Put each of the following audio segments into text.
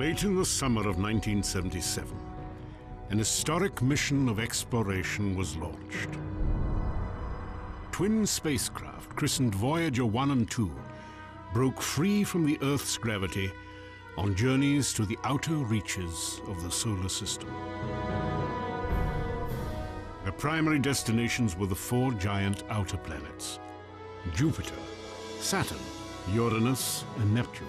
Late in the summer of 1977, an historic mission of exploration was launched. Twin spacecraft, christened Voyager 1 and 2, broke free from the Earth's gravity on journeys to the outer reaches of the solar system. Their primary destinations were the four giant outer planets, Jupiter, Saturn, Uranus, and Neptune.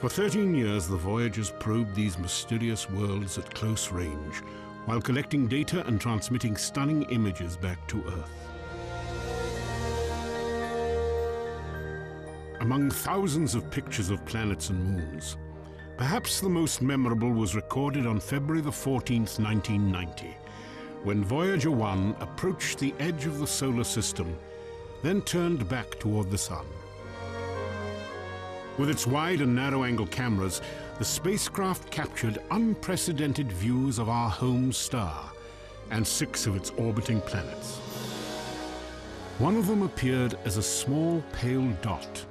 For 13 years, the Voyagers probed these mysterious worlds at close range, while collecting data and transmitting stunning images back to Earth. Among thousands of pictures of planets and moons, perhaps the most memorable was recorded on February the 14th, 1990, when Voyager 1 approached the edge of the solar system, then turned back toward the Sun. With its wide and narrow-angle cameras, the spacecraft captured unprecedented views of our home star and six of its orbiting planets. One of them appeared as a small pale dot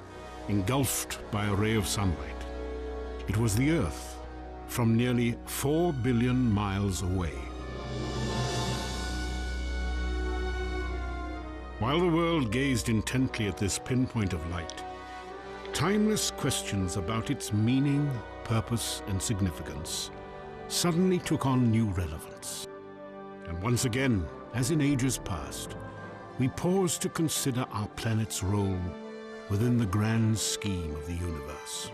engulfed by a ray of sunlight. It was the Earth, from nearly four billion miles away. While the world gazed intently at this pinpoint of light, timeless questions about its meaning, purpose, and significance suddenly took on new relevance. And once again, as in ages past, we pause to consider our planet's role within the grand scheme of the universe.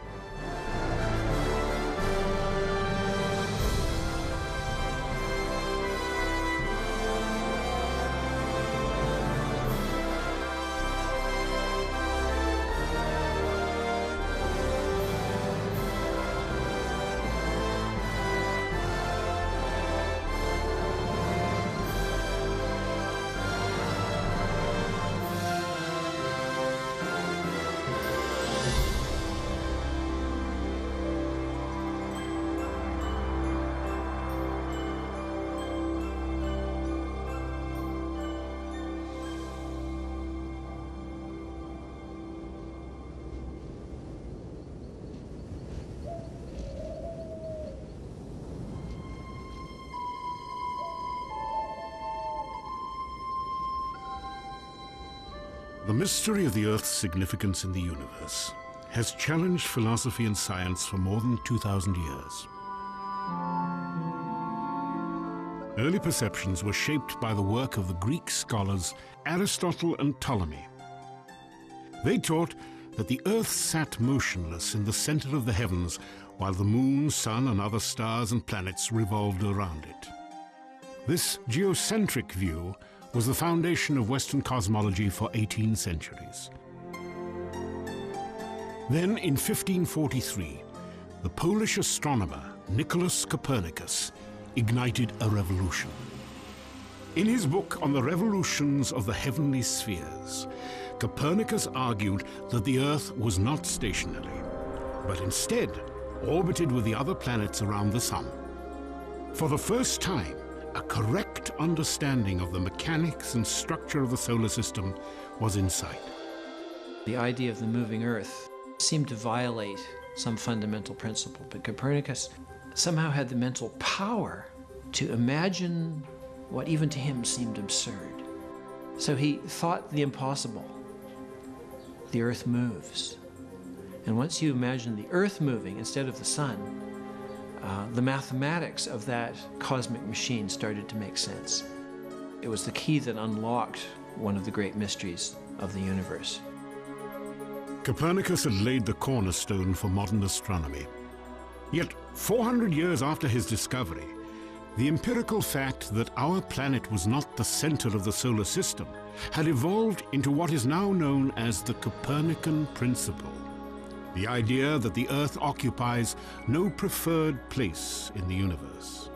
Mystery of the Earth's significance in the universe has challenged philosophy and science for more than 2,000 years. Early perceptions were shaped by the work of the Greek scholars Aristotle and Ptolemy. They taught that the Earth sat motionless in the center of the heavens while the moon, sun, and other stars and planets revolved around it. This geocentric view was the foundation of Western cosmology for 18 centuries. Then, in 1543, the Polish astronomer Nicholas Copernicus ignited a revolution. In his book on the revolutions of the heavenly spheres, Copernicus argued that the Earth was not stationary, but instead orbited with the other planets around the Sun. For the first time, a correct understanding of the mechanics and structure of the solar system was in sight. The idea of the moving Earth seemed to violate some fundamental principle, but Copernicus somehow had the mental power to imagine what even to him seemed absurd. So he thought the impossible. The Earth moves. And once you imagine the Earth moving instead of the sun, uh, the mathematics of that cosmic machine started to make sense. It was the key that unlocked one of the great mysteries of the universe. Copernicus had laid the cornerstone for modern astronomy. Yet, 400 years after his discovery, the empirical fact that our planet was not the center of the solar system had evolved into what is now known as the Copernican principle. The idea that the Earth occupies no preferred place in the universe.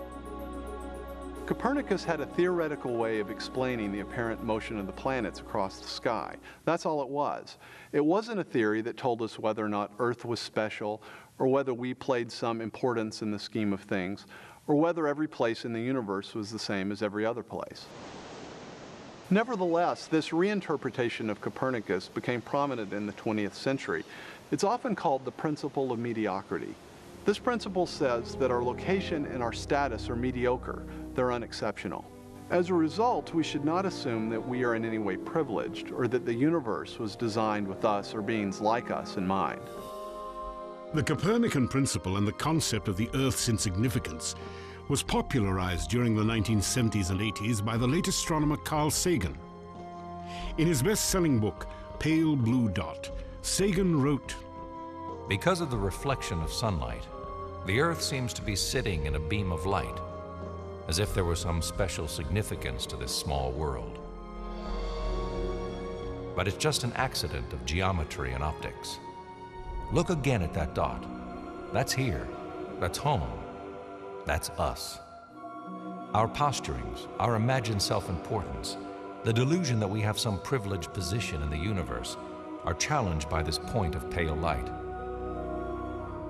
Copernicus had a theoretical way of explaining the apparent motion of the planets across the sky. That's all it was. It wasn't a theory that told us whether or not Earth was special, or whether we played some importance in the scheme of things, or whether every place in the universe was the same as every other place. Nevertheless, this reinterpretation of Copernicus became prominent in the 20th century. It's often called the principle of mediocrity. This principle says that our location and our status are mediocre, they're unexceptional. As a result, we should not assume that we are in any way privileged or that the universe was designed with us or beings like us in mind. The Copernican principle and the concept of the Earth's insignificance was popularized during the 1970s and 80s by the late astronomer Carl Sagan. In his best-selling book, Pale Blue Dot, Sagan wrote, Because of the reflection of sunlight, the Earth seems to be sitting in a beam of light, as if there were some special significance to this small world. But it's just an accident of geometry and optics. Look again at that dot. That's here. That's home. That's us. Our posturings, our imagined self importance, the delusion that we have some privileged position in the universe are challenged by this point of pale light.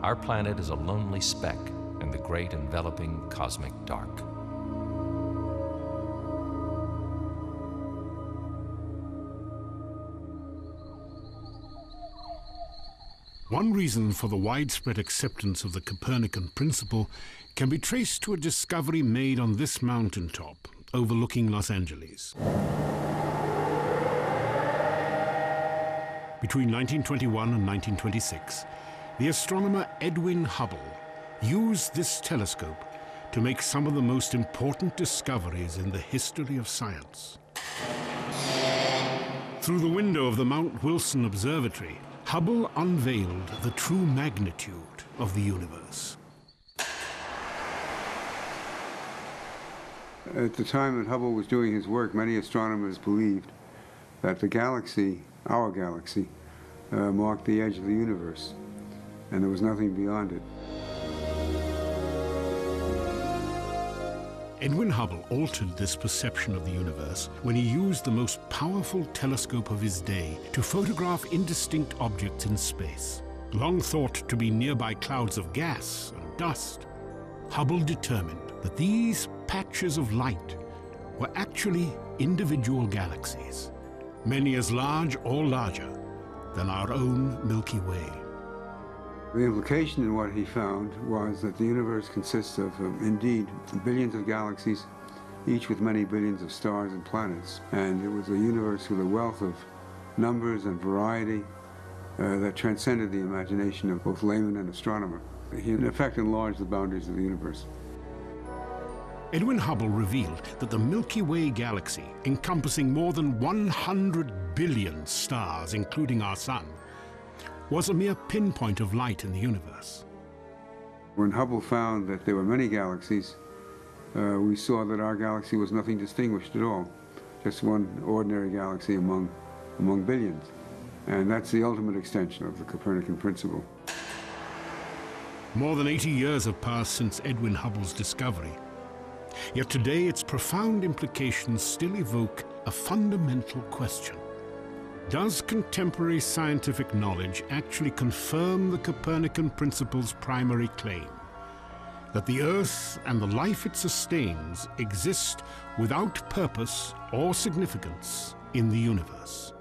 Our planet is a lonely speck in the great enveloping cosmic dark. One reason for the widespread acceptance of the Copernican principle can be traced to a discovery made on this mountaintop overlooking Los Angeles. Between 1921 and 1926, the astronomer Edwin Hubble used this telescope to make some of the most important discoveries in the history of science. Through the window of the Mount Wilson Observatory, Hubble unveiled the true magnitude of the universe. At the time that Hubble was doing his work, many astronomers believed that the galaxy, our galaxy, uh, marked the edge of the universe, and there was nothing beyond it. Edwin Hubble altered this perception of the universe when he used the most powerful telescope of his day to photograph indistinct objects in space. Long thought to be nearby clouds of gas and dust, Hubble determined that these patches of light were actually individual galaxies, many as large or larger than our own Milky Way. The implication in what he found was that the universe consists of, um, indeed, billions of galaxies, each with many billions of stars and planets. And it was a universe with a wealth of numbers and variety uh, that transcended the imagination of both layman and astronomer. He, in effect, enlarged the boundaries of the universe. Edwin Hubble revealed that the Milky Way galaxy, encompassing more than 100 billion stars, including our Sun, was a mere pinpoint of light in the universe. When Hubble found that there were many galaxies, uh, we saw that our galaxy was nothing distinguished at all, just one ordinary galaxy among, among billions. And that's the ultimate extension of the Copernican principle. More than 80 years have passed since Edwin Hubble's discovery. Yet today its profound implications still evoke a fundamental question. Does contemporary scientific knowledge actually confirm the Copernican principle's primary claim? That the Earth and the life it sustains exist without purpose or significance in the universe.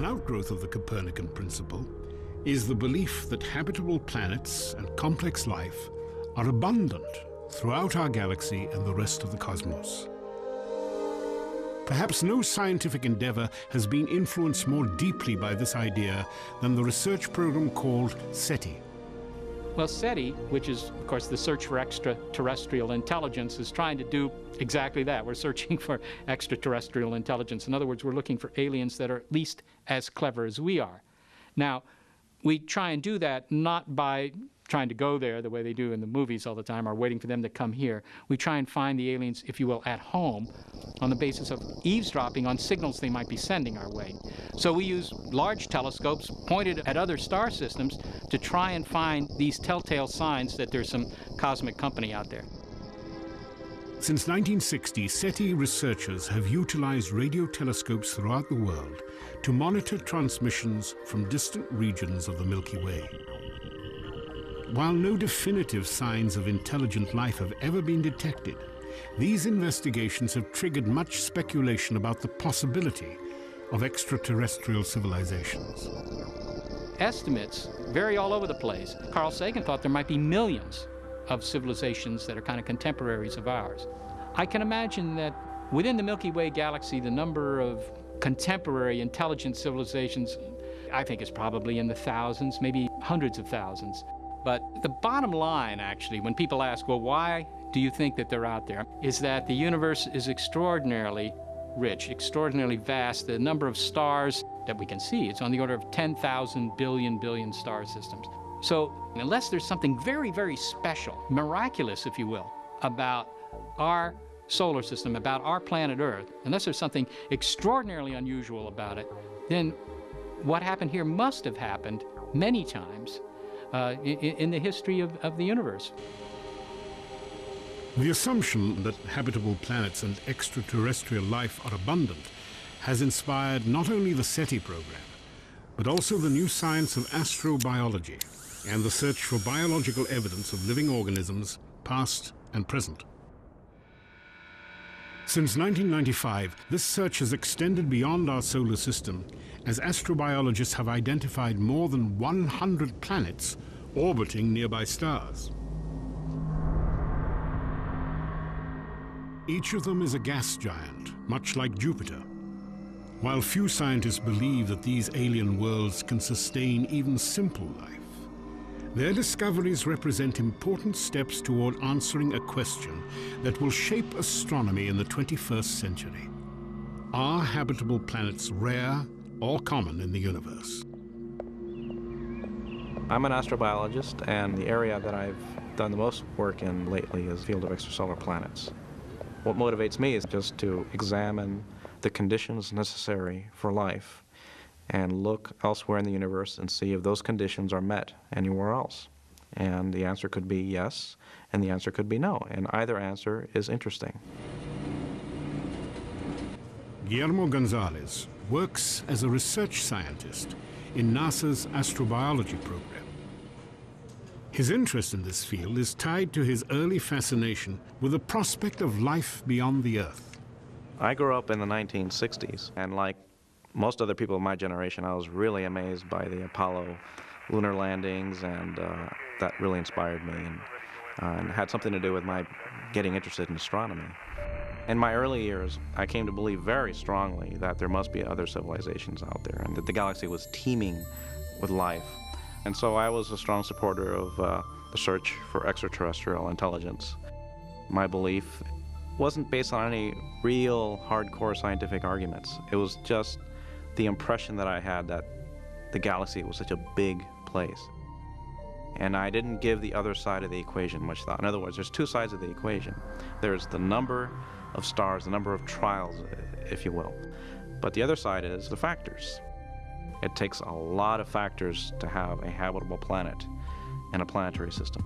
An outgrowth of the Copernican principle is the belief that habitable planets and complex life are abundant throughout our galaxy and the rest of the cosmos. Perhaps no scientific endeavor has been influenced more deeply by this idea than the research program called SETI. Well, SETI, which is, of course, the search for extraterrestrial intelligence, is trying to do exactly that. We're searching for extraterrestrial intelligence. In other words, we're looking for aliens that are at least as clever as we are. Now, we try and do that not by trying to go there the way they do in the movies all the time or waiting for them to come here. We try and find the aliens, if you will, at home on the basis of eavesdropping on signals they might be sending our way. So we use large telescopes pointed at other star systems to try and find these telltale signs that there's some cosmic company out there. Since 1960, SETI researchers have utilized radio telescopes throughout the world to monitor transmissions from distant regions of the Milky Way. While no definitive signs of intelligent life have ever been detected, these investigations have triggered much speculation about the possibility of extraterrestrial civilizations. Estimates vary all over the place. Carl Sagan thought there might be millions of civilizations that are kind of contemporaries of ours. I can imagine that within the Milky Way galaxy, the number of contemporary intelligent civilizations, I think is probably in the thousands, maybe hundreds of thousands. But the bottom line, actually, when people ask, well, why do you think that they're out there, is that the universe is extraordinarily rich, extraordinarily vast. The number of stars that we can see, it's on the order of 10,000 billion billion star systems. So unless there's something very, very special, miraculous, if you will, about our solar system, about our planet Earth, unless there's something extraordinarily unusual about it, then what happened here must have happened many times uh, in, in, the history of, of the universe. The assumption that habitable planets and extraterrestrial life are abundant has inspired not only the SETI program, but also the new science of astrobiology and the search for biological evidence of living organisms, past and present. Since 1995, this search has extended beyond our solar system as astrobiologists have identified more than 100 planets orbiting nearby stars. Each of them is a gas giant, much like Jupiter. While few scientists believe that these alien worlds can sustain even simple life, their discoveries represent important steps toward answering a question that will shape astronomy in the 21st century. Are habitable planets rare or common in the universe? I'm an astrobiologist, and the area that I've done the most work in lately is the field of extrasolar planets. What motivates me is just to examine the conditions necessary for life and look elsewhere in the universe and see if those conditions are met anywhere else. And the answer could be yes, and the answer could be no, and either answer is interesting. Guillermo Gonzalez works as a research scientist in NASA's astrobiology program. His interest in this field is tied to his early fascination with the prospect of life beyond the Earth. I grew up in the 1960s, and like most other people of my generation, I was really amazed by the Apollo lunar landings, and uh, that really inspired me and, uh, and had something to do with my getting interested in astronomy. In my early years, I came to believe very strongly that there must be other civilizations out there and that the galaxy was teeming with life. And so I was a strong supporter of uh, the search for extraterrestrial intelligence. My belief wasn't based on any real hardcore scientific arguments. It was just the impression that I had that the galaxy was such a big place. And I didn't give the other side of the equation much thought. In other words, there's two sides of the equation. There's the number of stars, the number of trials, if you will. But the other side is the factors. It takes a lot of factors to have a habitable planet in a planetary system.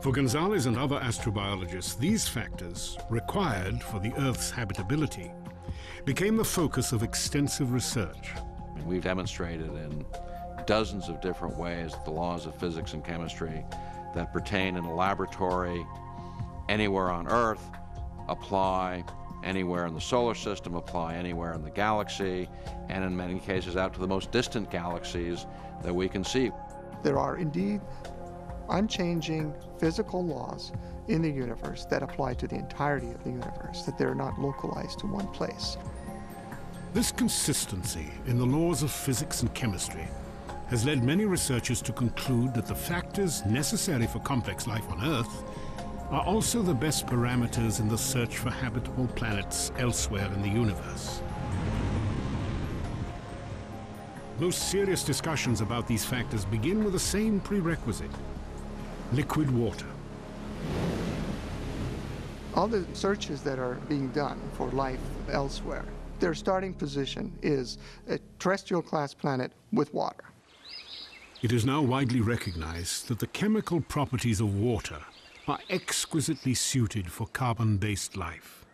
For Gonzalez and other astrobiologists, these factors, required for the Earth's habitability, became the focus of extensive research. We've demonstrated in dozens of different ways the laws of physics and chemistry that pertain in a laboratory anywhere on Earth apply anywhere in the solar system, apply anywhere in the galaxy, and in many cases out to the most distant galaxies that we can see. There are indeed unchanging physical laws in the universe that apply to the entirety of the universe, that they're not localized to one place. This consistency in the laws of physics and chemistry has led many researchers to conclude that the factors necessary for complex life on Earth are also the best parameters in the search for habitable planets elsewhere in the universe. Most serious discussions about these factors begin with the same prerequisite, liquid water. All the searches that are being done for life elsewhere, their starting position is a terrestrial class planet with water. It is now widely recognized that the chemical properties of water are exquisitely suited for carbon-based life.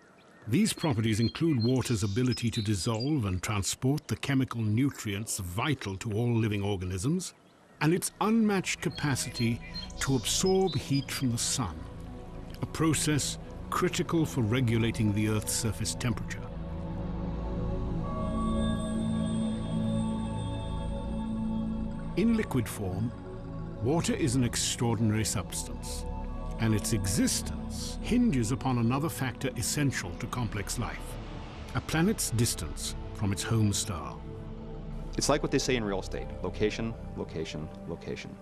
These properties include water's ability to dissolve and transport the chemical nutrients vital to all living organisms, and its unmatched capacity to absorb heat from the sun, a process critical for regulating the Earth's surface temperature. In liquid form, water is an extraordinary substance, and its existence hinges upon another factor essential to complex life, a planet's distance from its home star. It's like what they say in real estate, location, location, location.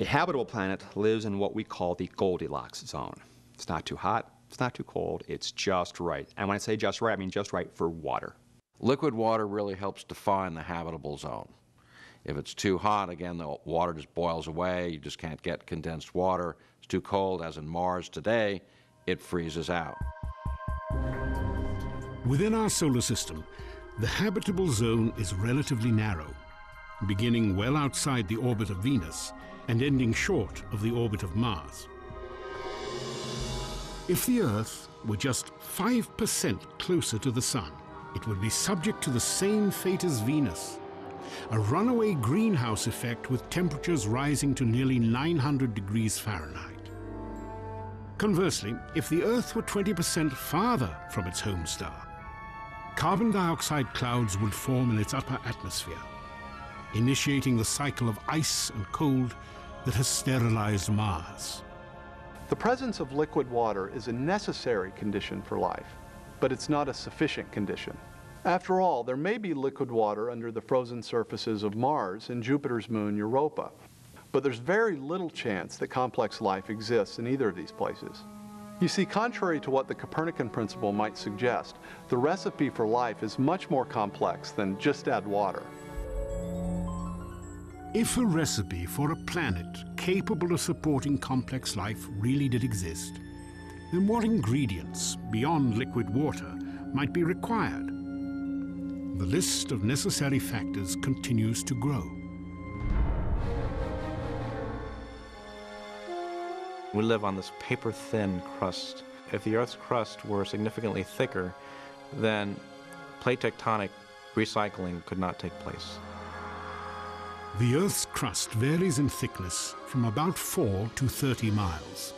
A habitable planet lives in what we call the Goldilocks zone. It's not too hot, it's not too cold, it's just right. And when I say just right, I mean just right for water. Liquid water really helps define the habitable zone. If it's too hot, again, the water just boils away. You just can't get condensed water. It's too cold, as in Mars today, it freezes out. Within our solar system, the habitable zone is relatively narrow, beginning well outside the orbit of Venus and ending short of the orbit of Mars. If the Earth were just 5% closer to the Sun, it would be subject to the same fate as Venus a runaway greenhouse effect with temperatures rising to nearly 900 degrees Fahrenheit. Conversely, if the Earth were 20% farther from its home star, carbon dioxide clouds would form in its upper atmosphere, initiating the cycle of ice and cold that has sterilized Mars. The presence of liquid water is a necessary condition for life, but it's not a sufficient condition. After all, there may be liquid water under the frozen surfaces of Mars and Jupiter's moon Europa, but there's very little chance that complex life exists in either of these places. You see, contrary to what the Copernican principle might suggest, the recipe for life is much more complex than just add water. If a recipe for a planet capable of supporting complex life really did exist, then what ingredients, beyond liquid water, might be required? the list of necessary factors continues to grow. We live on this paper-thin crust. If the Earth's crust were significantly thicker, then plate tectonic recycling could not take place. The Earth's crust varies in thickness from about 4 to 30 miles.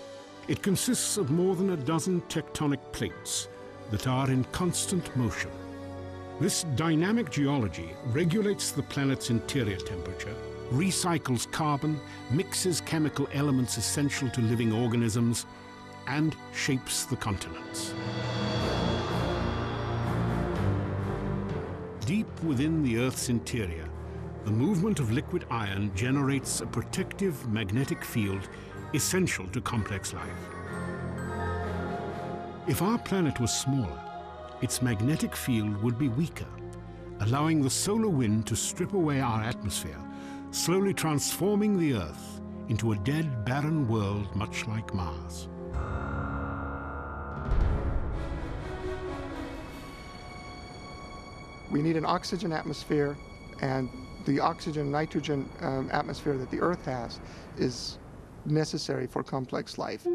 It consists of more than a dozen tectonic plates that are in constant motion. This dynamic geology regulates the planet's interior temperature, recycles carbon, mixes chemical elements essential to living organisms, and shapes the continents. Deep within the Earth's interior, the movement of liquid iron generates a protective magnetic field essential to complex life. If our planet was smaller, its magnetic field would be weaker, allowing the solar wind to strip away our atmosphere, slowly transforming the Earth into a dead, barren world much like Mars. We need an oxygen atmosphere, and the oxygen nitrogen um, atmosphere that the Earth has is necessary for complex life.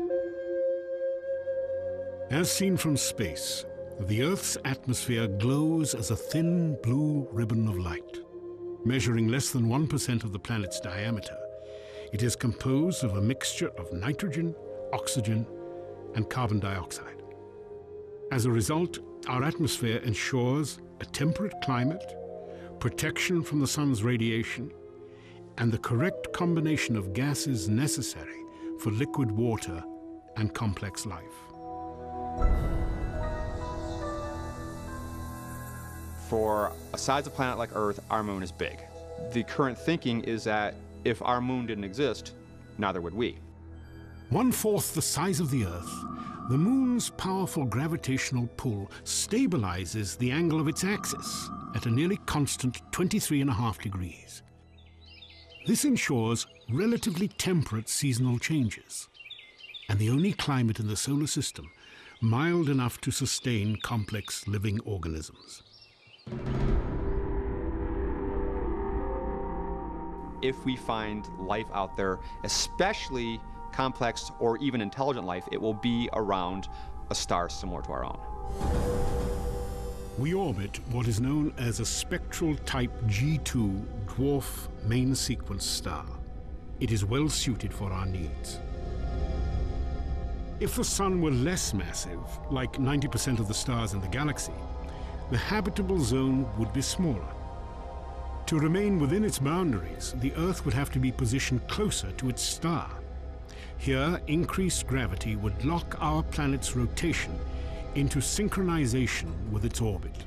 As seen from space, the Earth's atmosphere glows as a thin blue ribbon of light. Measuring less than 1% of the planet's diameter, it is composed of a mixture of nitrogen, oxygen, and carbon dioxide. As a result, our atmosphere ensures a temperate climate, protection from the sun's radiation, and the correct combination of gases necessary for liquid water and complex life. For a size of planet like Earth, our moon is big. The current thinking is that if our moon didn't exist, neither would we. One fourth the size of the Earth, the moon's powerful gravitational pull stabilizes the angle of its axis at a nearly constant 23.5 degrees. This ensures relatively temperate seasonal changes, and the only climate in the solar system mild enough to sustain complex living organisms. If we find life out there, especially complex or even intelligent life, it will be around a star similar to our own. We orbit what is known as a spectral type G2 dwarf main sequence star. It is well suited for our needs. If the Sun were less massive, like 90% of the stars in the galaxy, the habitable zone would be smaller. To remain within its boundaries, the Earth would have to be positioned closer to its star. Here, increased gravity would lock our planet's rotation into synchronization with its orbit.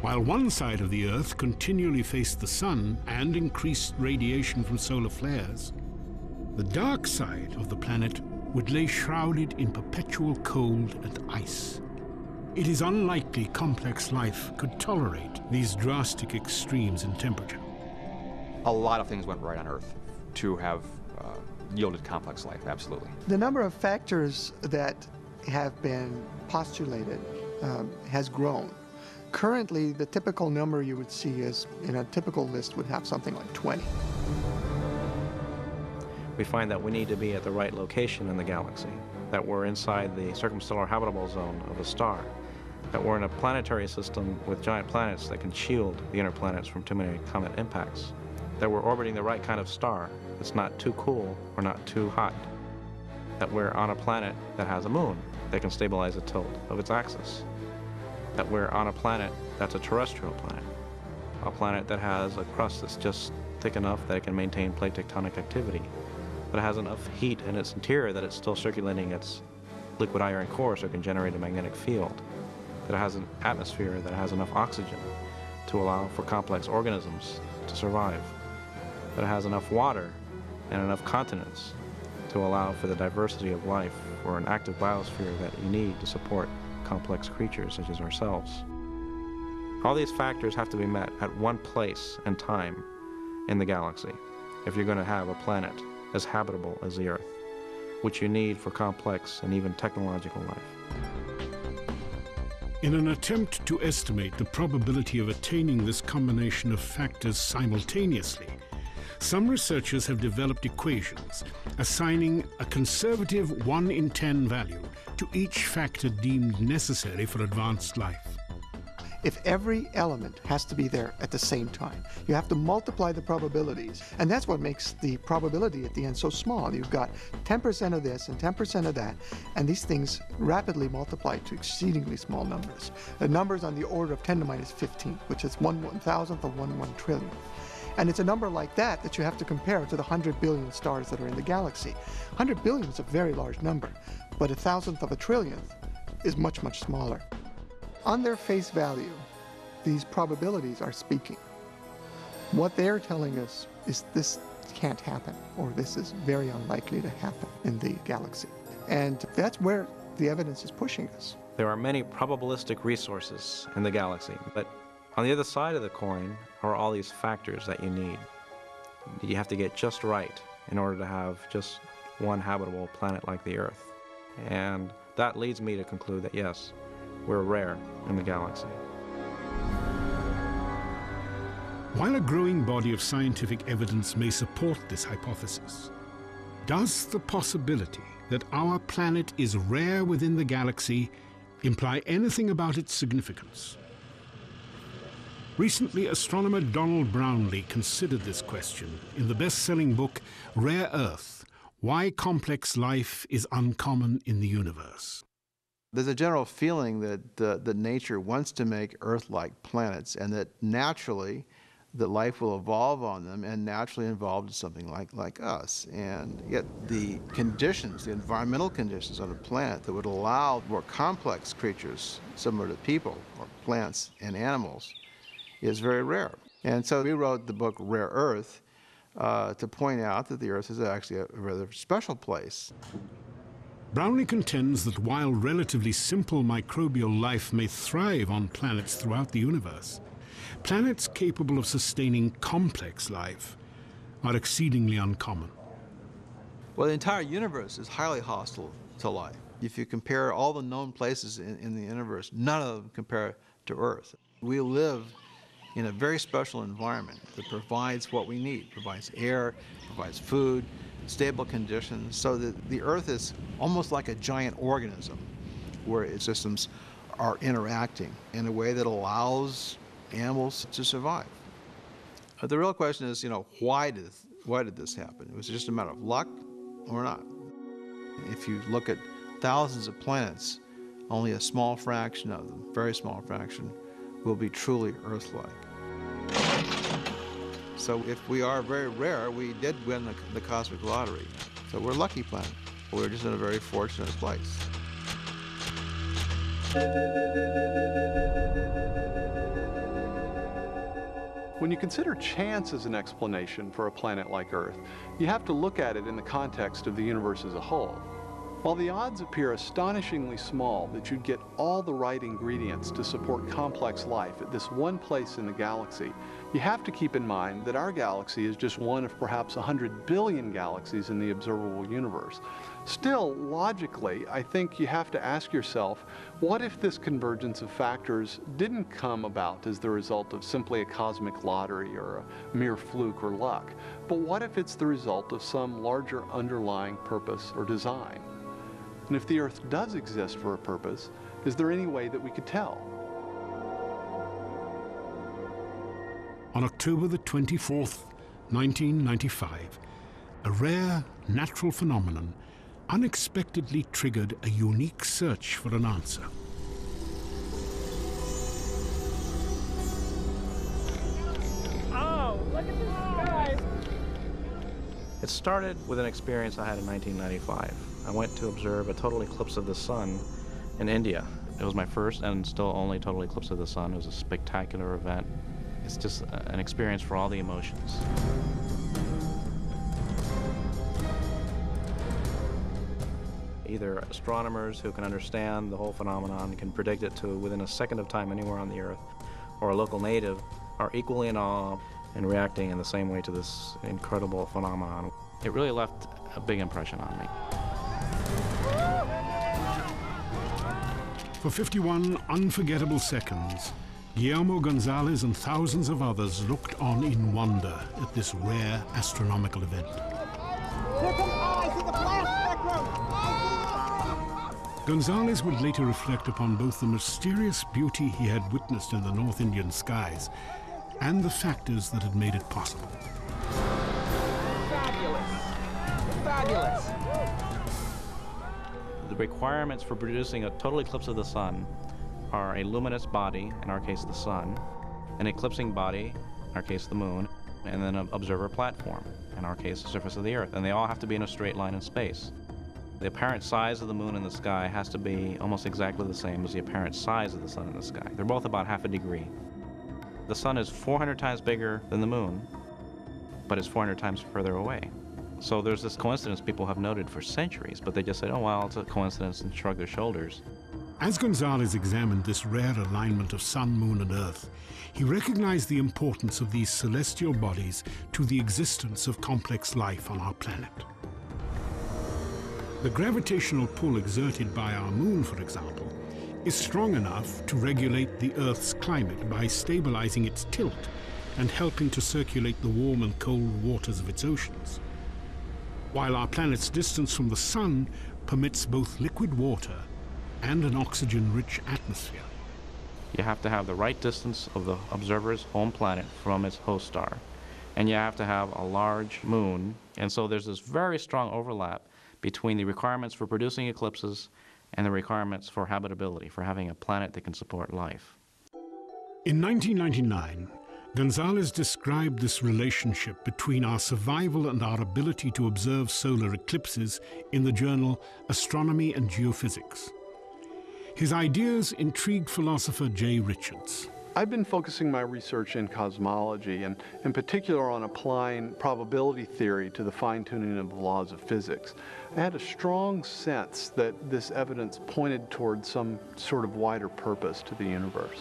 While one side of the Earth continually faced the Sun and increased radiation from solar flares, the dark side of the planet would lay shrouded in perpetual cold and ice. It is unlikely complex life could tolerate these drastic extremes in temperature. A lot of things went right on Earth to have uh, yielded complex life, absolutely. The number of factors that have been postulated um, has grown. Currently, the typical number you would see is in a typical list would have something like 20 we find that we need to be at the right location in the galaxy, that we're inside the circumstellar habitable zone of a star, that we're in a planetary system with giant planets that can shield the inner planets from too many comet impacts, that we're orbiting the right kind of star that's not too cool or not too hot, that we're on a planet that has a moon that can stabilize the tilt of its axis, that we're on a planet that's a terrestrial planet, a planet that has a crust that's just thick enough that it can maintain plate tectonic activity, it has enough heat in its interior that it's still circulating its liquid iron core so it can generate a magnetic field, that it has an atmosphere that has enough oxygen to allow for complex organisms to survive, that it has enough water and enough continents to allow for the diversity of life for an active biosphere that you need to support complex creatures such as ourselves. All these factors have to be met at one place and time in the galaxy if you're going to have a planet as habitable as the Earth, which you need for complex and even technological life. In an attempt to estimate the probability of attaining this combination of factors simultaneously, some researchers have developed equations assigning a conservative 1 in 10 value to each factor deemed necessary for advanced life if every element has to be there at the same time. You have to multiply the probabilities. And that's what makes the probability at the end so small. You've got 10% of this and 10% of that, and these things rapidly multiply to exceedingly small numbers. The numbers on the order of 10 to minus 15, which is 1 one thousandth of 1 1 trillion. And it's a number like that that you have to compare to the 100 billion stars that are in the galaxy. 100 billion is a very large number, but a thousandth of a trillionth is much, much smaller. On their face value, these probabilities are speaking. What they're telling us is this can't happen, or this is very unlikely to happen in the galaxy. And that's where the evidence is pushing us. There are many probabilistic resources in the galaxy, but on the other side of the coin are all these factors that you need. You have to get just right in order to have just one habitable planet like the Earth. And that leads me to conclude that yes, we're rare in the galaxy. While a growing body of scientific evidence may support this hypothesis, does the possibility that our planet is rare within the galaxy imply anything about its significance? Recently, astronomer Donald Brownlee considered this question in the best-selling book Rare Earth, Why Complex Life is Uncommon in the Universe. There's a general feeling that, uh, that nature wants to make Earth-like planets and that naturally that life will evolve on them and naturally evolve to something like, like us. And yet the conditions, the environmental conditions on the planet that would allow more complex creatures similar to people or plants and animals is very rare. And so we wrote the book Rare Earth uh, to point out that the Earth is actually a rather special place. Brownlee contends that while relatively simple microbial life may thrive on planets throughout the universe, planets capable of sustaining complex life are exceedingly uncommon. Well, the entire universe is highly hostile to life. If you compare all the known places in, in the universe, none of them compare to Earth. We live in a very special environment that provides what we need, provides air, provides food, stable conditions, so that the Earth is almost like a giant organism where its systems are interacting in a way that allows animals to survive. But the real question is, you know, why did, why did this happen? Was it just a matter of luck or not? If you look at thousands of planets, only a small fraction of them, very small fraction, will be truly Earth-like. So if we are very rare, we did win the, the cosmic lottery. So we're lucky planet. We're just in a very fortunate place. When you consider chance as an explanation for a planet like Earth, you have to look at it in the context of the universe as a whole. While the odds appear astonishingly small that you'd get all the right ingredients to support complex life at this one place in the galaxy, you have to keep in mind that our galaxy is just one of perhaps 100 billion galaxies in the observable universe. Still, logically, I think you have to ask yourself, what if this convergence of factors didn't come about as the result of simply a cosmic lottery or a mere fluke or luck, but what if it's the result of some larger underlying purpose or design? And if the Earth does exist for a purpose, is there any way that we could tell? On October the 24th, 1995, a rare natural phenomenon unexpectedly triggered a unique search for an answer. Oh, look at this guy! It started with an experience I had in 1995. I went to observe a total eclipse of the sun in India. It was my first and still only total eclipse of the sun. It was a spectacular event. It's just an experience for all the emotions. Either astronomers who can understand the whole phenomenon can predict it to within a second of time anywhere on the Earth, or a local native are equally in awe and reacting in the same way to this incredible phenomenon. It really left a big impression on me. For 51 unforgettable seconds, Guillermo Gonzalez and thousands of others looked on in wonder at this rare astronomical event. Gonzalez would later reflect upon both the mysterious beauty he had witnessed in the North Indian skies and the factors that had made it possible. Fabulous! Fabulous! The requirements for producing a total eclipse of the sun are a luminous body, in our case the sun, an eclipsing body, in our case the moon, and then an observer platform, in our case the surface of the earth. And they all have to be in a straight line in space. The apparent size of the moon in the sky has to be almost exactly the same as the apparent size of the sun in the sky. They're both about half a degree. The sun is 400 times bigger than the moon, but it's 400 times further away. So there's this coincidence people have noted for centuries, but they just say, oh, well, it's a coincidence and shrug their shoulders. As Gonzalez examined this rare alignment of sun, moon, and earth, he recognized the importance of these celestial bodies to the existence of complex life on our planet. The gravitational pull exerted by our moon, for example, is strong enough to regulate the Earth's climate by stabilizing its tilt and helping to circulate the warm and cold waters of its oceans while our planet's distance from the Sun permits both liquid water and an oxygen-rich atmosphere. You have to have the right distance of the observer's home planet from its host star. And you have to have a large moon. And so there's this very strong overlap between the requirements for producing eclipses and the requirements for habitability, for having a planet that can support life. In 1999, Gonzalez described this relationship between our survival and our ability to observe solar eclipses in the journal Astronomy and Geophysics. His ideas intrigued philosopher Jay Richards. I've been focusing my research in cosmology and in particular on applying probability theory to the fine-tuning of the laws of physics. I had a strong sense that this evidence pointed towards some sort of wider purpose to the universe.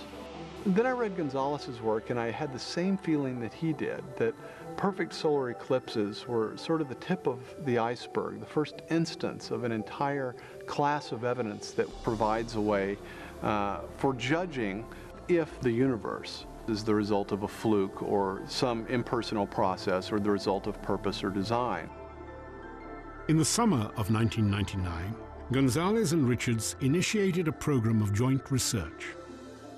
Then I read Gonzalez's work and I had the same feeling that he did, that perfect solar eclipses were sort of the tip of the iceberg, the first instance of an entire class of evidence that provides a way uh, for judging if the universe is the result of a fluke or some impersonal process or the result of purpose or design. In the summer of 1999, Gonzalez and Richards initiated a program of joint research.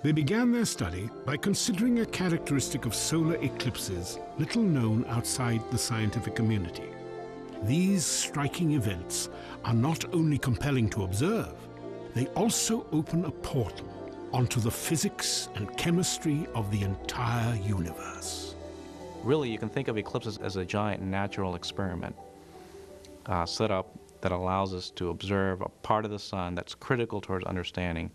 They began their study by considering a characteristic of solar eclipses little known outside the scientific community. These striking events are not only compelling to observe, they also open a portal onto the physics and chemistry of the entire universe. Really, you can think of eclipses as a giant natural experiment uh, set up that allows us to observe a part of the sun that's critical towards understanding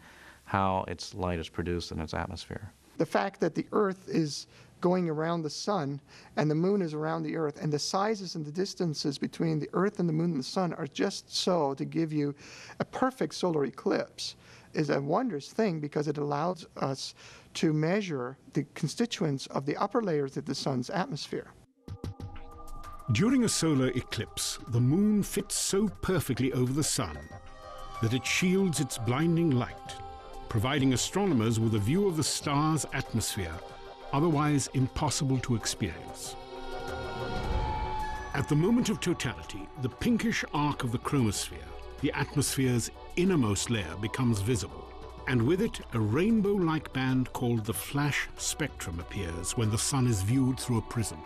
how its light is produced in its atmosphere. The fact that the Earth is going around the sun and the moon is around the earth and the sizes and the distances between the earth and the moon and the sun are just so to give you a perfect solar eclipse is a wondrous thing because it allows us to measure the constituents of the upper layers of the sun's atmosphere. During a solar eclipse, the moon fits so perfectly over the sun that it shields its blinding light, providing astronomers with a view of the star's atmosphere otherwise impossible to experience. At the moment of totality, the pinkish arc of the chromosphere, the atmosphere's innermost layer, becomes visible, and with it a rainbow-like band called the flash spectrum appears when the sun is viewed through a prism.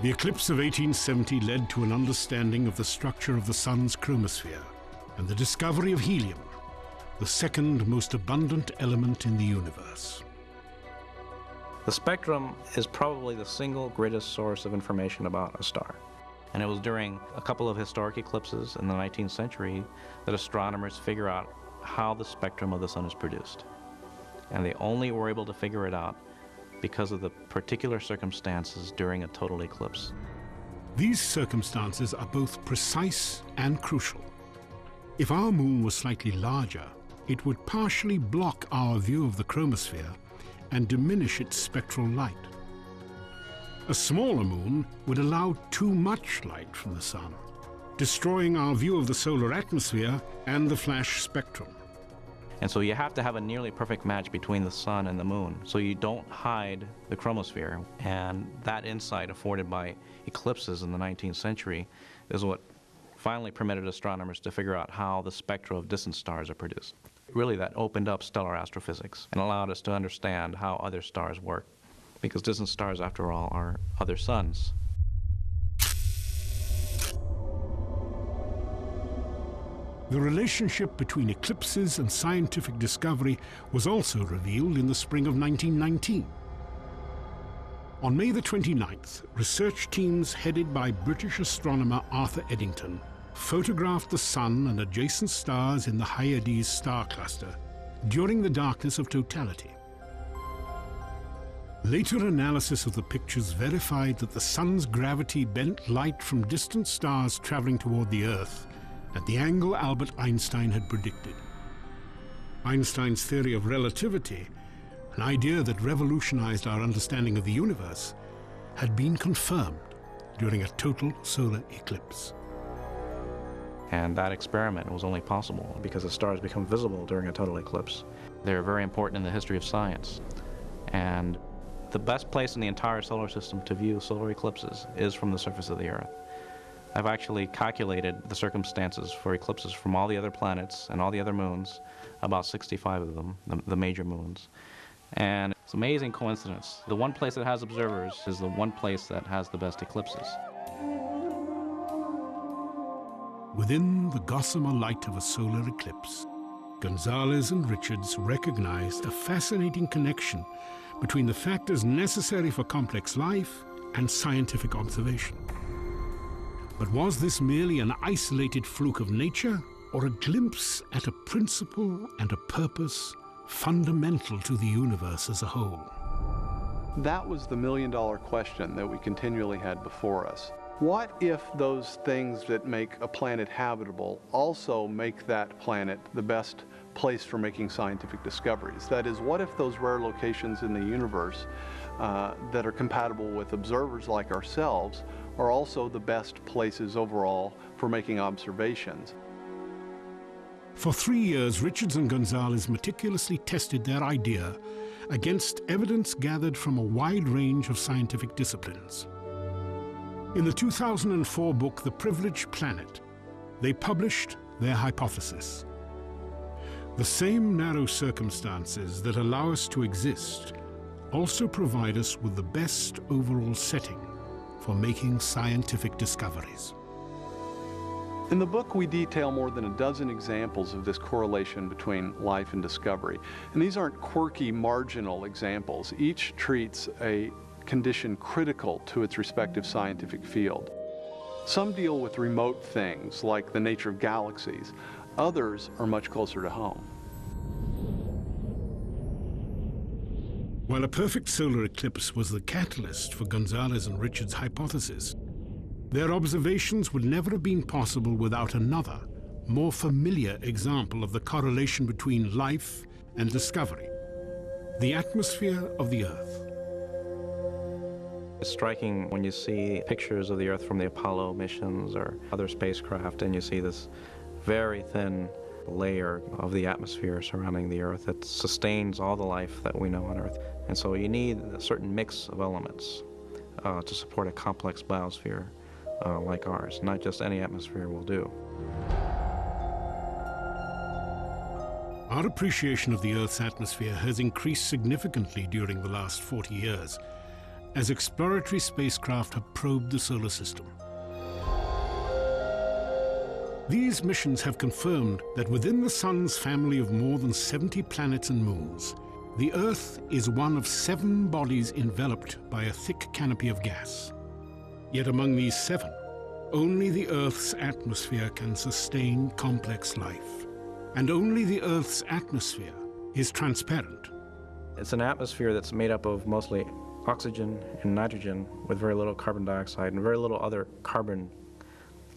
The eclipse of 1870 led to an understanding of the structure of the sun's chromosphere and the discovery of helium, the second most abundant element in the universe. The spectrum is probably the single greatest source of information about a star. And it was during a couple of historic eclipses in the 19th century that astronomers figure out how the spectrum of the sun is produced. And they only were able to figure it out because of the particular circumstances during a total eclipse. These circumstances are both precise and crucial. If our moon was slightly larger, it would partially block our view of the chromosphere and diminish its spectral light. A smaller moon would allow too much light from the sun, destroying our view of the solar atmosphere and the flash spectrum. And so you have to have a nearly perfect match between the sun and the moon so you don't hide the chromosphere. And that insight afforded by eclipses in the 19th century is what finally permitted astronomers to figure out how the spectra of distant stars are produced. Really, that opened up stellar astrophysics and allowed us to understand how other stars work. Because distant stars, after all, are other suns. The relationship between eclipses and scientific discovery was also revealed in the spring of 1919. On May the 29th, research teams headed by British astronomer Arthur Eddington photographed the Sun and adjacent stars in the Hyades star cluster during the darkness of totality. Later analysis of the pictures verified that the Sun's gravity bent light from distant stars traveling toward the Earth at the angle Albert Einstein had predicted. Einstein's theory of relativity, an idea that revolutionized our understanding of the universe, had been confirmed during a total solar eclipse. And that experiment was only possible because the stars become visible during a total eclipse. They're very important in the history of science. And the best place in the entire solar system to view solar eclipses is from the surface of the Earth. I've actually calculated the circumstances for eclipses from all the other planets and all the other moons, about 65 of them, the, the major moons. And it's an amazing coincidence. The one place that has observers is the one place that has the best eclipses. Within the gossamer light of a solar eclipse, Gonzalez and Richards recognized a fascinating connection between the factors necessary for complex life and scientific observation. But was this merely an isolated fluke of nature, or a glimpse at a principle and a purpose fundamental to the universe as a whole? That was the million dollar question that we continually had before us. What if those things that make a planet habitable also make that planet the best place for making scientific discoveries? That is, what if those rare locations in the universe uh, that are compatible with observers like ourselves are also the best places overall for making observations. For three years, Richards and Gonzalez meticulously tested their idea against evidence gathered from a wide range of scientific disciplines. In the 2004 book, The Privileged Planet, they published their hypothesis. The same narrow circumstances that allow us to exist also provide us with the best overall setting for making scientific discoveries. In the book, we detail more than a dozen examples of this correlation between life and discovery. And these aren't quirky, marginal examples. Each treats a condition critical to its respective scientific field. Some deal with remote things, like the nature of galaxies. Others are much closer to home. While a perfect solar eclipse was the catalyst for Gonzalez and Richards' hypothesis, their observations would never have been possible without another, more familiar example of the correlation between life and discovery the atmosphere of the Earth. It's striking when you see pictures of the Earth from the Apollo missions or other spacecraft, and you see this very thin layer of the atmosphere surrounding the Earth that sustains all the life that we know on Earth. And so you need a certain mix of elements uh, to support a complex biosphere uh, like ours. Not just any atmosphere will do. Our appreciation of the Earth's atmosphere has increased significantly during the last 40 years as exploratory spacecraft have probed the solar system. These missions have confirmed that within the Sun's family of more than 70 planets and moons, the Earth is one of seven bodies enveloped by a thick canopy of gas. Yet among these seven, only the Earth's atmosphere can sustain complex life. And only the Earth's atmosphere is transparent. It's an atmosphere that's made up of mostly oxygen and nitrogen with very little carbon dioxide and very little other carbon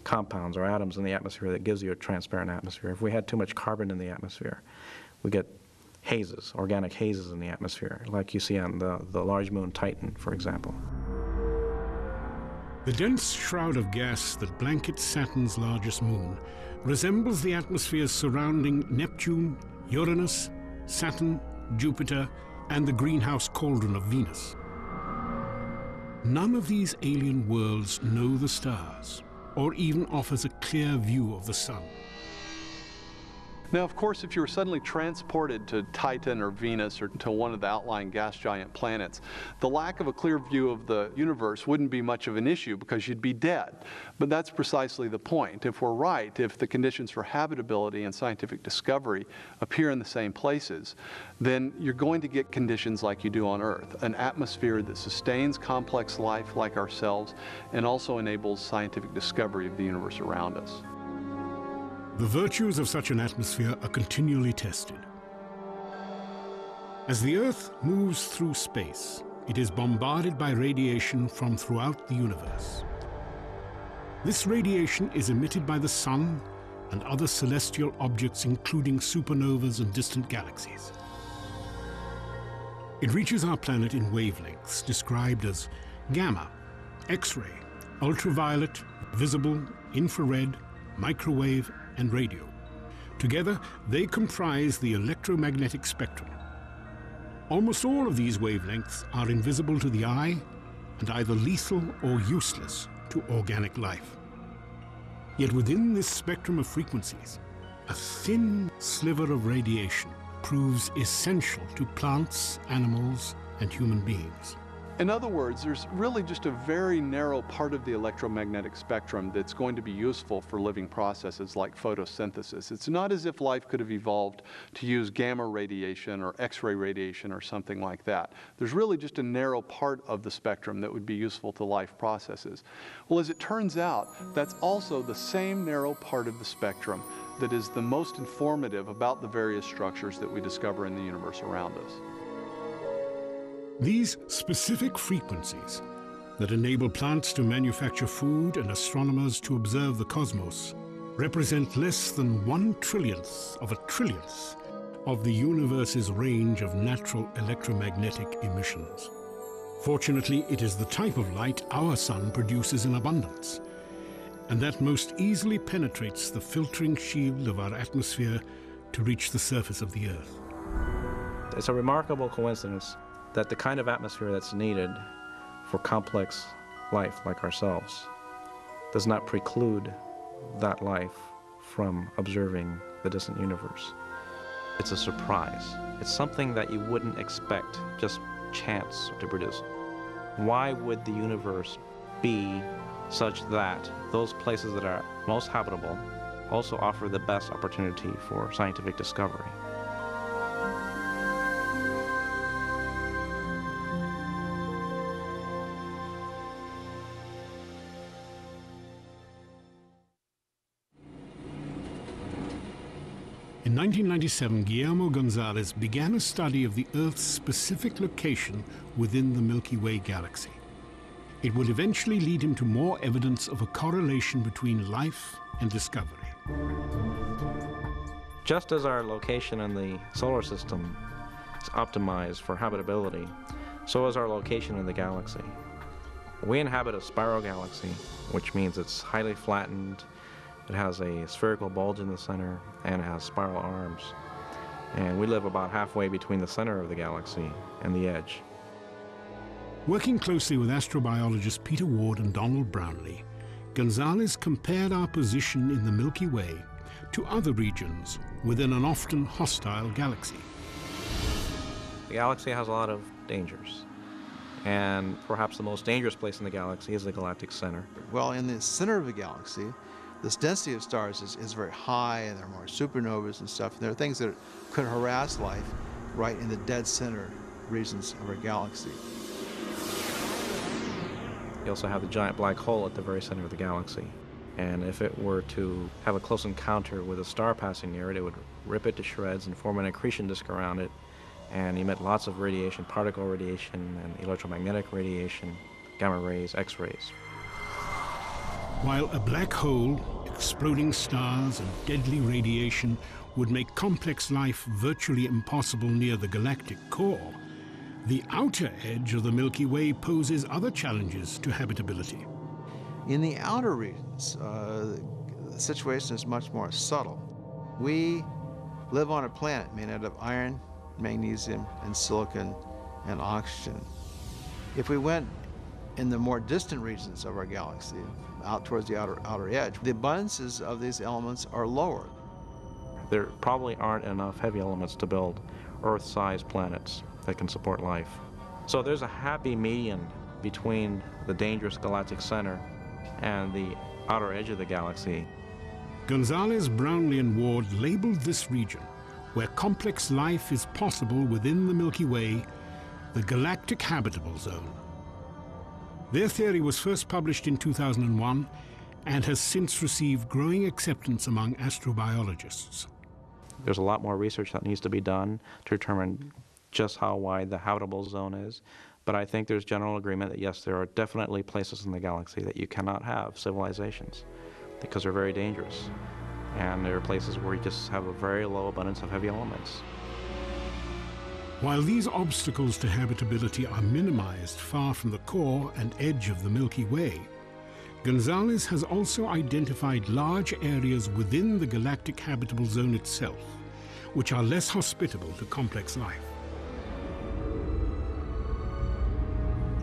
compounds or atoms in the atmosphere that gives you a transparent atmosphere. If we had too much carbon in the atmosphere, we get hazes, organic hazes in the atmosphere, like you see on the, the large moon Titan, for example. The dense shroud of gas that blankets Saturn's largest moon resembles the atmospheres surrounding Neptune, Uranus, Saturn, Jupiter, and the greenhouse cauldron of Venus. None of these alien worlds know the stars, or even offers a clear view of the sun. Now, of course, if you were suddenly transported to Titan or Venus or to one of the outlying gas giant planets, the lack of a clear view of the universe wouldn't be much of an issue because you'd be dead. But that's precisely the point. If we're right, if the conditions for habitability and scientific discovery appear in the same places, then you're going to get conditions like you do on Earth an atmosphere that sustains complex life like ourselves and also enables scientific discovery of the universe around us. The virtues of such an atmosphere are continually tested. As the Earth moves through space, it is bombarded by radiation from throughout the universe. This radiation is emitted by the Sun and other celestial objects including supernovas and distant galaxies. It reaches our planet in wavelengths described as gamma, X-ray, ultraviolet, visible, infrared, microwave, and radio. Together, they comprise the electromagnetic spectrum. Almost all of these wavelengths are invisible to the eye and either lethal or useless to organic life. Yet within this spectrum of frequencies, a thin sliver of radiation proves essential to plants, animals, and human beings. In other words, there's really just a very narrow part of the electromagnetic spectrum that's going to be useful for living processes like photosynthesis. It's not as if life could have evolved to use gamma radiation or X-ray radiation or something like that. There's really just a narrow part of the spectrum that would be useful to life processes. Well, as it turns out, that's also the same narrow part of the spectrum that is the most informative about the various structures that we discover in the universe around us. These specific frequencies that enable plants to manufacture food and astronomers to observe the cosmos represent less than one trillionth of a trillionth of the universe's range of natural electromagnetic emissions. Fortunately, it is the type of light our sun produces in abundance, and that most easily penetrates the filtering shield of our atmosphere to reach the surface of the Earth. It's a remarkable coincidence that the kind of atmosphere that's needed for complex life like ourselves does not preclude that life from observing the distant universe. It's a surprise. It's something that you wouldn't expect just chance to produce. Why would the universe be such that those places that are most habitable also offer the best opportunity for scientific discovery? 1997, Guillermo Gonzalez began a study of the Earth's specific location within the Milky Way galaxy. It would eventually lead him to more evidence of a correlation between life and discovery. Just as our location in the solar system is optimized for habitability, so is our location in the galaxy. We inhabit a spiral galaxy, which means it's highly flattened, it has a spherical bulge in the center, and it has spiral arms. And we live about halfway between the center of the galaxy and the edge. Working closely with astrobiologists Peter Ward and Donald Brownlee, Gonzalez compared our position in the Milky Way to other regions within an often hostile galaxy. The galaxy has a lot of dangers. And perhaps the most dangerous place in the galaxy is the galactic center. Well, in the center of the galaxy, this density of stars is, is very high and there are more supernovas and stuff. And there are things that could harass life right in the dead center regions of our galaxy. You also have the giant black hole at the very center of the galaxy. And if it were to have a close encounter with a star passing near it, it would rip it to shreds and form an accretion disk around it and emit lots of radiation, particle radiation and electromagnetic radiation, gamma rays, X-rays. While a black hole, exploding stars, and deadly radiation would make complex life virtually impossible near the galactic core, the outer edge of the Milky Way poses other challenges to habitability. In the outer regions, uh, the situation is much more subtle. We live on a planet made out of iron, magnesium, and silicon, and oxygen. If we went in the more distant regions of our galaxy, out towards the outer, outer edge, the abundances of these elements are lower. There probably aren't enough heavy elements to build Earth-sized planets that can support life. So there's a happy median between the dangerous galactic center and the outer edge of the galaxy. Gonzalez, Brownlee, and Ward labeled this region, where complex life is possible within the Milky Way, the galactic habitable zone. Their theory was first published in 2001 and has since received growing acceptance among astrobiologists. There's a lot more research that needs to be done to determine just how wide the habitable zone is. But I think there's general agreement that yes, there are definitely places in the galaxy that you cannot have civilizations because they're very dangerous. And there are places where you just have a very low abundance of heavy elements. While these obstacles to habitability are minimized far from the core and edge of the Milky Way, Gonzalez has also identified large areas within the galactic habitable zone itself, which are less hospitable to complex life.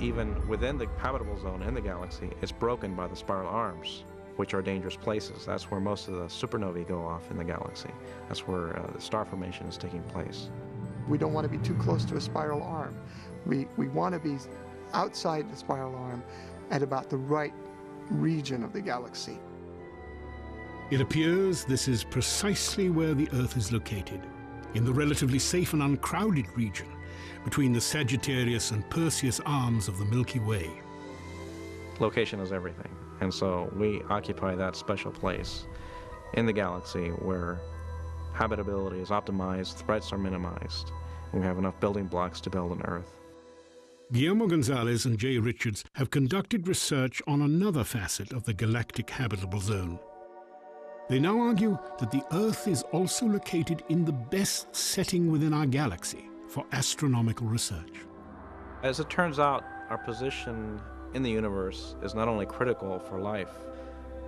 Even within the habitable zone in the galaxy, it's broken by the spiral arms, which are dangerous places. That's where most of the supernovae go off in the galaxy. That's where uh, the star formation is taking place. We don't want to be too close to a spiral arm. We, we want to be outside the spiral arm at about the right region of the galaxy. It appears this is precisely where the Earth is located, in the relatively safe and uncrowded region between the Sagittarius and Perseus arms of the Milky Way. Location is everything, and so we occupy that special place in the galaxy where habitability is optimized, threats are minimized, and we have enough building blocks to build an Earth. Guillermo Gonzalez and Jay Richards have conducted research on another facet of the galactic habitable zone. They now argue that the Earth is also located in the best setting within our galaxy for astronomical research. As it turns out, our position in the universe is not only critical for life,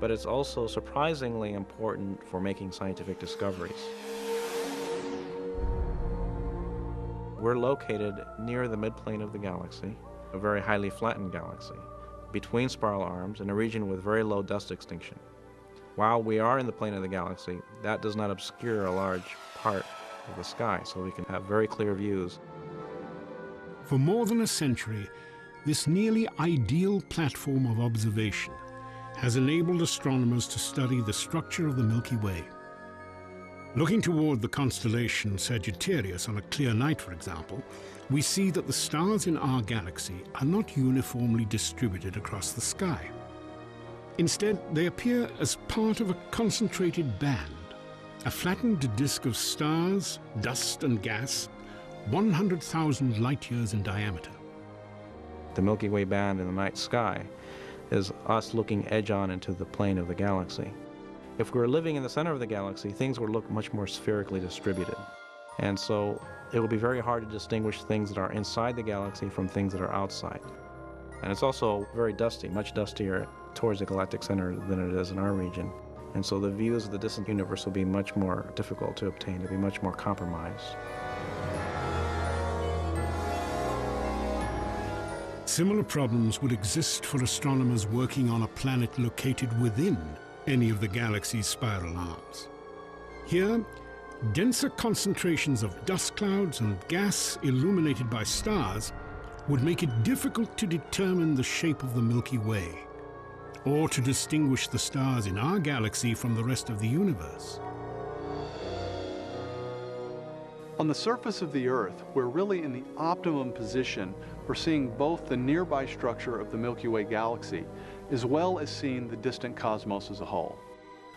but it's also surprisingly important for making scientific discoveries. We're located near the midplane of the galaxy, a very highly flattened galaxy, between spiral arms in a region with very low dust extinction. While we are in the plane of the galaxy, that does not obscure a large part of the sky, so we can have very clear views. For more than a century, this nearly ideal platform of observation has enabled astronomers to study the structure of the Milky Way. Looking toward the constellation Sagittarius on a clear night, for example, we see that the stars in our galaxy are not uniformly distributed across the sky. Instead, they appear as part of a concentrated band, a flattened disk of stars, dust, and gas, 100,000 light years in diameter. The Milky Way band in the night sky is us looking edge on into the plane of the galaxy. If we were living in the center of the galaxy, things would look much more spherically distributed. And so it will be very hard to distinguish things that are inside the galaxy from things that are outside. And it's also very dusty, much dustier towards the galactic center than it is in our region. And so the views of the distant universe will be much more difficult to obtain, they'll be much more compromised. Similar problems would exist for astronomers working on a planet located within any of the galaxy's spiral arms. Here, denser concentrations of dust clouds and gas illuminated by stars would make it difficult to determine the shape of the Milky Way, or to distinguish the stars in our galaxy from the rest of the universe. On the surface of the Earth, we're really in the optimum position for seeing both the nearby structure of the Milky Way galaxy as well as seeing the distant cosmos as a whole.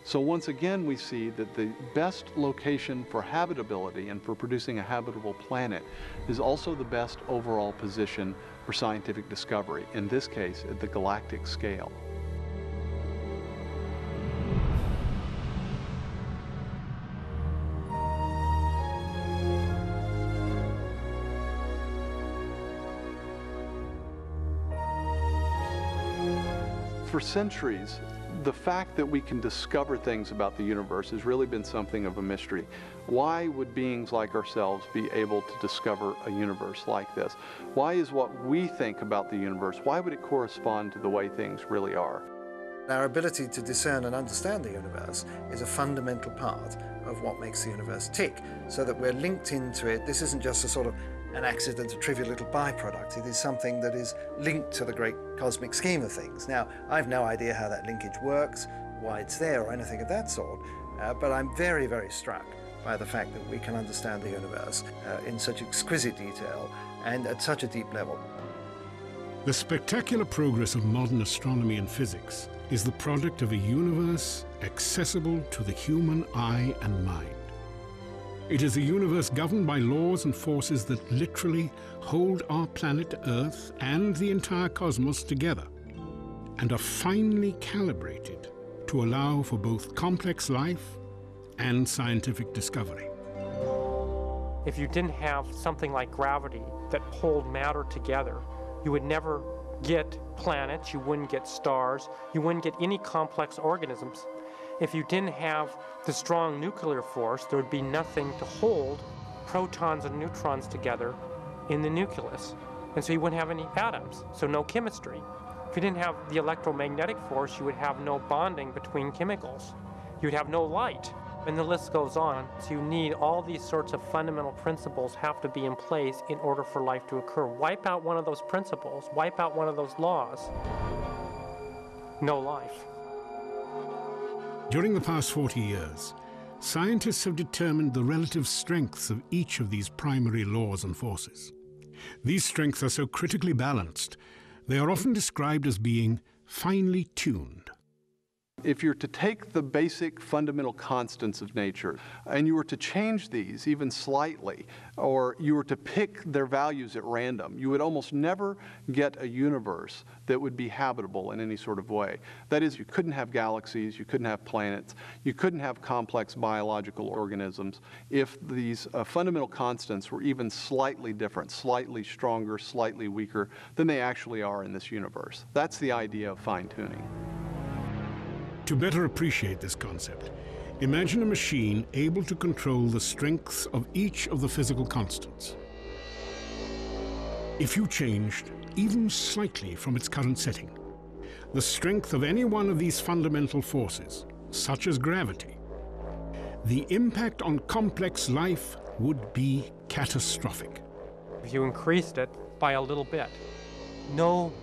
So once again, we see that the best location for habitability and for producing a habitable planet is also the best overall position for scientific discovery, in this case at the galactic scale. Centuries, the fact that we can discover things about the universe has really been something of a mystery. Why would beings like ourselves be able to discover a universe like this? Why is what we think about the universe, why would it correspond to the way things really are? Our ability to discern and understand the universe is a fundamental part of what makes the universe tick, so that we're linked into it. This isn't just a sort of an accident, a trivial little byproduct. It is something that is linked to the great cosmic scheme of things. Now, I've no idea how that linkage works, why it's there, or anything of that sort, uh, but I'm very, very struck by the fact that we can understand the universe uh, in such exquisite detail and at such a deep level. The spectacular progress of modern astronomy and physics is the product of a universe accessible to the human eye and mind. It is a universe governed by laws and forces that literally hold our planet Earth and the entire cosmos together, and are finely calibrated to allow for both complex life and scientific discovery. If you didn't have something like gravity that pulled matter together, you would never get planets, you wouldn't get stars, you wouldn't get any complex organisms. If you didn't have the strong nuclear force, there would be nothing to hold protons and neutrons together in the nucleus. And so you wouldn't have any atoms, so no chemistry. If you didn't have the electromagnetic force, you would have no bonding between chemicals. You'd have no light. And the list goes on. So you need all these sorts of fundamental principles have to be in place in order for life to occur. Wipe out one of those principles, wipe out one of those laws, no life. During the past 40 years, scientists have determined the relative strengths of each of these primary laws and forces. These strengths are so critically balanced, they are often described as being finely tuned. If you're to take the basic fundamental constants of nature and you were to change these even slightly, or you were to pick their values at random, you would almost never get a universe that would be habitable in any sort of way. That is, you couldn't have galaxies, you couldn't have planets, you couldn't have complex biological organisms if these uh, fundamental constants were even slightly different, slightly stronger, slightly weaker than they actually are in this universe. That's the idea of fine tuning. To better appreciate this concept, imagine a machine able to control the strengths of each of the physical constants. If you changed, even slightly from its current setting, the strength of any one of these fundamental forces, such as gravity, the impact on complex life would be catastrophic. If you increased it by a little bit, no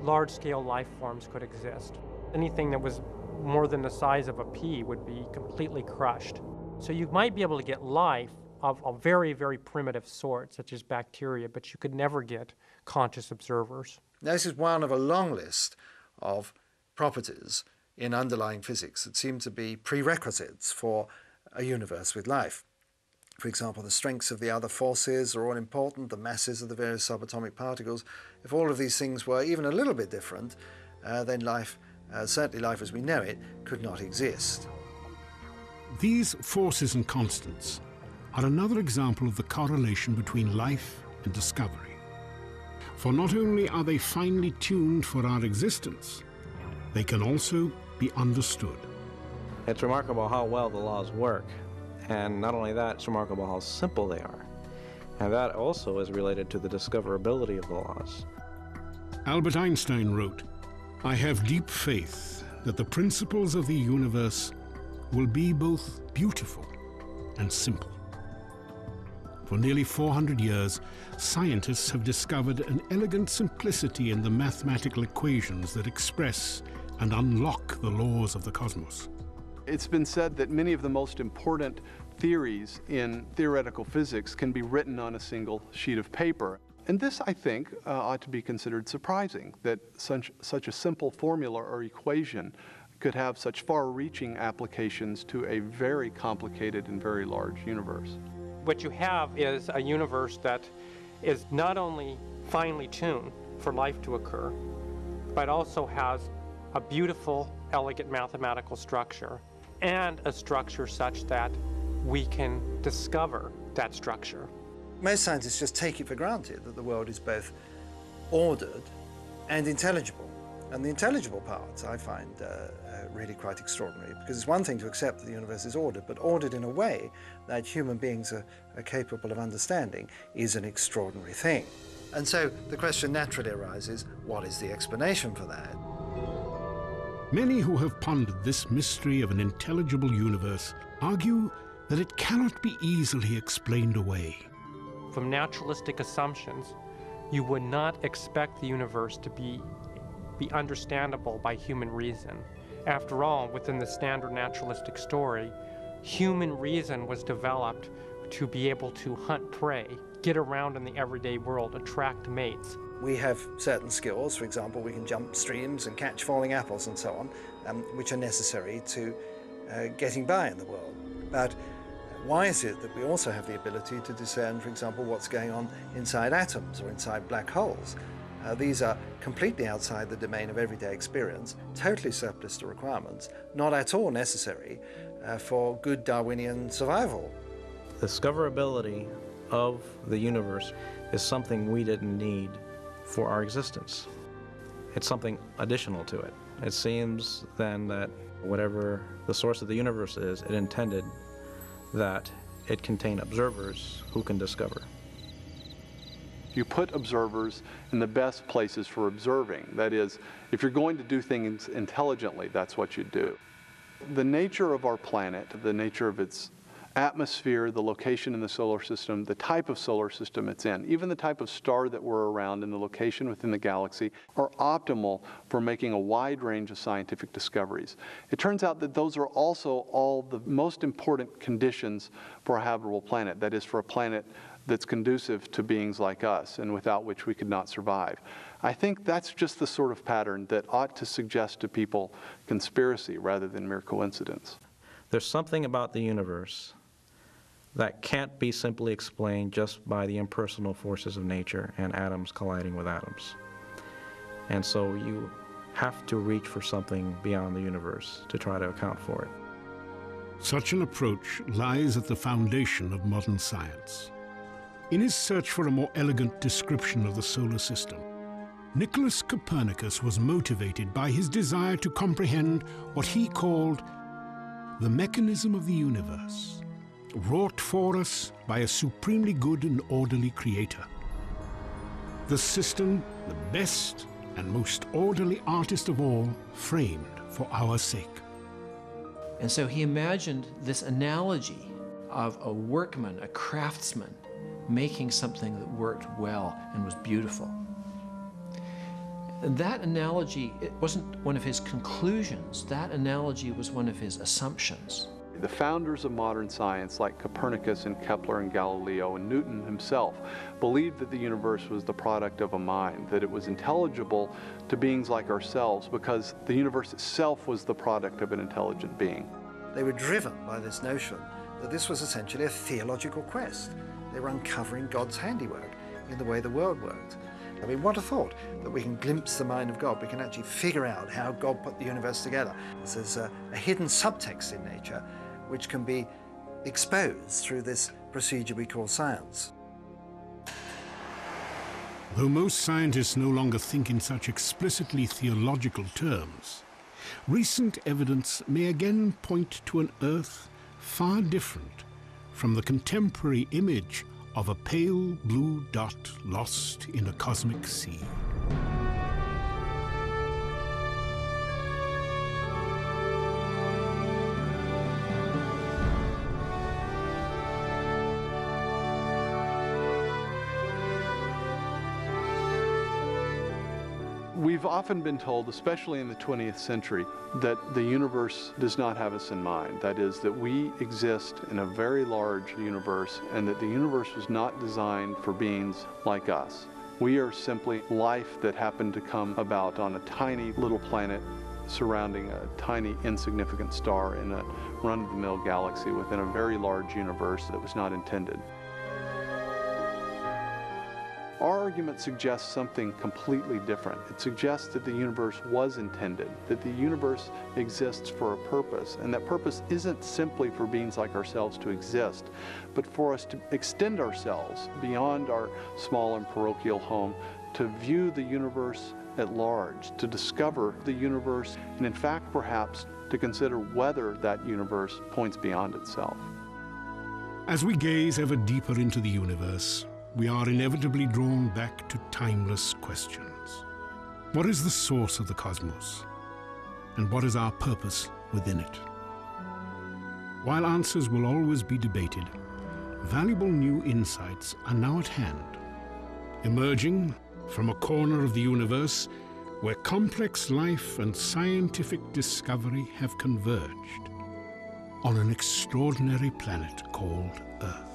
large-scale life forms could exist. Anything that was more than the size of a pea would be completely crushed. So you might be able to get life of a very, very primitive sort, such as bacteria, but you could never get conscious observers. Now, this is one of a long list of properties in underlying physics that seem to be prerequisites for a universe with life. For example, the strengths of the other forces are all important, the masses of the various subatomic particles. If all of these things were even a little bit different, uh, then life, uh, certainly life as we know it, could not exist. These forces and constants are another example of the correlation between life and discovery. For not only are they finely tuned for our existence, they can also be understood. It's remarkable how well the laws work. And not only that, it's remarkable how simple they are. And that also is related to the discoverability of the laws. Albert Einstein wrote, I have deep faith that the principles of the universe will be both beautiful and simple. For nearly 400 years, scientists have discovered an elegant simplicity in the mathematical equations that express and unlock the laws of the cosmos. It's been said that many of the most important theories in theoretical physics can be written on a single sheet of paper. And this, I think, uh, ought to be considered surprising that such, such a simple formula or equation could have such far-reaching applications to a very complicated and very large universe. What you have is a universe that is not only finely tuned for life to occur, but also has a beautiful, elegant mathematical structure and a structure such that we can discover that structure. Most scientists just take it for granted that the world is both ordered and intelligible. And the intelligible part I find uh, uh, really quite extraordinary because it's one thing to accept that the universe is ordered, but ordered in a way that human beings are, are capable of understanding is an extraordinary thing. And so the question naturally arises what is the explanation for that? Many who have pondered this mystery of an intelligible universe argue that it cannot be easily explained away. From naturalistic assumptions, you would not expect the universe to be, be understandable by human reason. After all, within the standard naturalistic story, human reason was developed to be able to hunt prey, get around in the everyday world, attract mates. We have certain skills, for example, we can jump streams and catch falling apples and so on, um, which are necessary to uh, getting by in the world. But why is it that we also have the ability to discern, for example, what's going on inside atoms or inside black holes? Uh, these are completely outside the domain of everyday experience, totally surplus to requirements, not at all necessary uh, for good Darwinian survival. The discoverability of the universe is something we didn't need for our existence. It's something additional to it. It seems then that whatever the source of the universe is, it intended that it contain observers who can discover. You put observers in the best places for observing. That is, if you're going to do things intelligently, that's what you do. The nature of our planet, the nature of its atmosphere, the location in the solar system, the type of solar system it's in, even the type of star that we're around and the location within the galaxy are optimal for making a wide range of scientific discoveries. It turns out that those are also all the most important conditions for a habitable planet, that is, for a planet that's conducive to beings like us and without which we could not survive. I think that's just the sort of pattern that ought to suggest to people conspiracy rather than mere coincidence. There's something about the universe that can't be simply explained just by the impersonal forces of nature and atoms colliding with atoms. And so you have to reach for something beyond the universe to try to account for it. Such an approach lies at the foundation of modern science. In his search for a more elegant description of the solar system, Nicholas Copernicus was motivated by his desire to comprehend what he called the mechanism of the universe wrought for us by a supremely good and orderly creator. The system, the best and most orderly artist of all, framed for our sake. And so he imagined this analogy of a workman, a craftsman, making something that worked well and was beautiful. And that analogy, it wasn't one of his conclusions, that analogy was one of his assumptions. The founders of modern science, like Copernicus and Kepler and Galileo and Newton himself, believed that the universe was the product of a mind, that it was intelligible to beings like ourselves because the universe itself was the product of an intelligent being. They were driven by this notion that this was essentially a theological quest. They were uncovering God's handiwork in the way the world worked. I mean, what a thought that we can glimpse the mind of God. We can actually figure out how God put the universe together. There's a, a hidden subtext in nature which can be exposed through this procedure we call science. Though most scientists no longer think in such explicitly theological terms, recent evidence may again point to an Earth far different from the contemporary image of a pale blue dot lost in a cosmic sea. Often been told, especially in the 20th century, that the universe does not have us in mind. That is, that we exist in a very large universe and that the universe was not designed for beings like us. We are simply life that happened to come about on a tiny little planet surrounding a tiny insignificant star in a run-of-the-mill galaxy within a very large universe that was not intended. Our argument suggests something completely different. It suggests that the universe was intended, that the universe exists for a purpose, and that purpose isn't simply for beings like ourselves to exist, but for us to extend ourselves beyond our small and parochial home, to view the universe at large, to discover the universe, and in fact, perhaps, to consider whether that universe points beyond itself. As we gaze ever deeper into the universe, we are inevitably drawn back to timeless questions. What is the source of the cosmos? And what is our purpose within it? While answers will always be debated, valuable new insights are now at hand, emerging from a corner of the universe where complex life and scientific discovery have converged on an extraordinary planet called Earth.